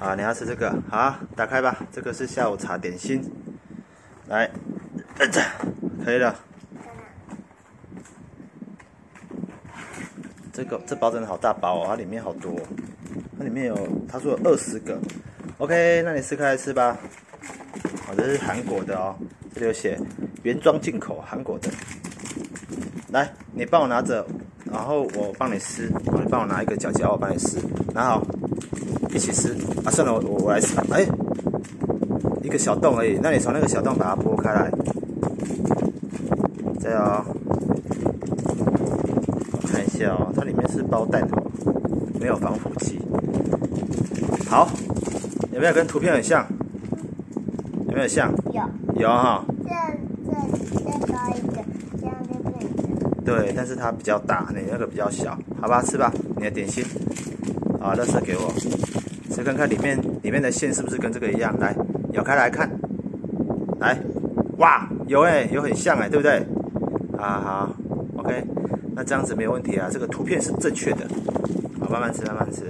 啊，你要吃这个？好，打开吧。这个是下午茶点心。来，可以了。这个这包真的好大包哦，它里面好多。它里面有，他说有二十个。OK，那你撕开来吃吧。哦，这是韩国的哦，这里有写原装进口韩国的。来，你帮我拿着，然后我帮你撕。你帮我拿一个角角，我帮你撕。拿好。一起吃啊！算了，我我我来吃。哎，一个小洞而已。那你从那个小洞把它剥开来。这样，我看一下哦，它里面是包蛋头，没有防腐剂。好，有没有跟图片很像？有没有像？有。有哈。这这再高一个，这样就变成。对，但是它比较大，你那个比较小，好吧，吃吧，你的点心。啊，乐色给我。先看看里面里面的线是不是跟这个一样？来，咬开来看，来，哇，有哎，有很像哎，对不对？啊好，OK，那这样子没有问题啊，这个图片是正确的，好，慢慢吃，慢慢吃。